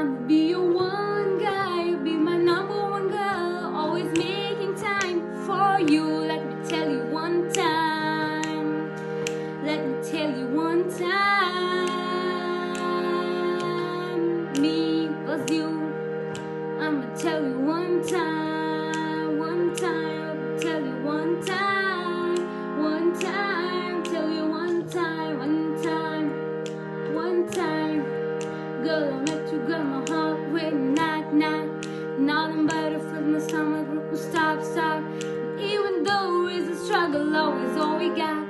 I'ma be your one guy, be my number one girl. Always making time for you. Let me tell you one time. Let me tell you one time. Me was you. I'ma tell you one time. Girl, I met you, girl, my heart went knock, knock. Nothing but a from my stomach, stop, stop. and Even though it's a struggle, always all we got.